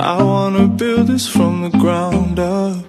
I wanna build this from the ground up.